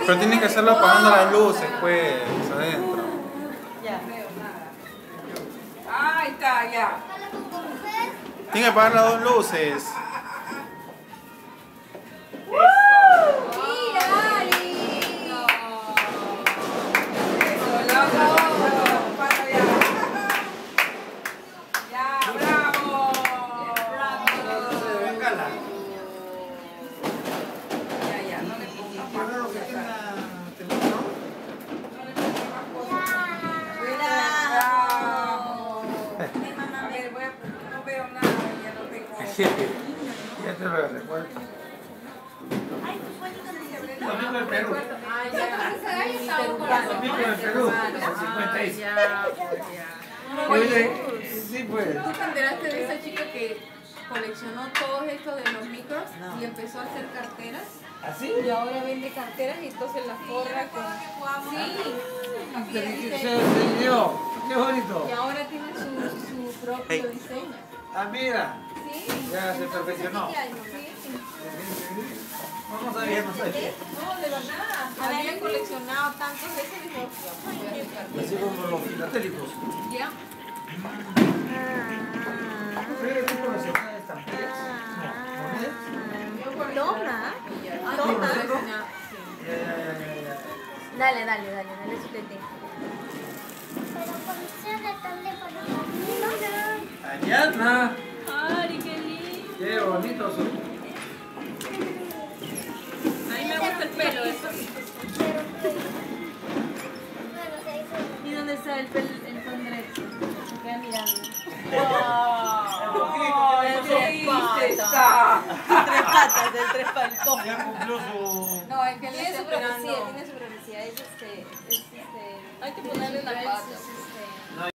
Pero tienen que hacerlo apagando las luces, pues, adentro. Ya. Ahí está, ya. Tienen que apagar las dos luces. Mira, Ari. Eso, bravo. 7. Ya te lo recuerdo. Perú. Perú. Pues pues. ¿Tú te enteraste de esa chica que coleccionó todo esto de los micros y empezó a hacer carteras? ¿Ah, ¿Así? Y ahora vende carteras y entonces las forra con... Sí. Se. Qué bonito. Y ahora tiene su, su propio diseño. Ah, mira. Ya se perfeccionó. No, no sabía, no sabía. No, de verdad. Había coleccionado tantos de y dijo. Así como los filatélicos. Ya. Toma. Ah, Toma. Dale, dale, dale, dale su tete. Ariana. Ari, qué lindo. Qué bonito su. A mí me gusta el pelo, eso. ¿Y dónde está el pel el pendrecho? Se queda mirando. Tres patas. está. Tres patas, el tres patas. Ya cumplió su. No, es que él Tiene su profecía, tiene su profecía. Es este. Es este. Hay que ponerle una pata.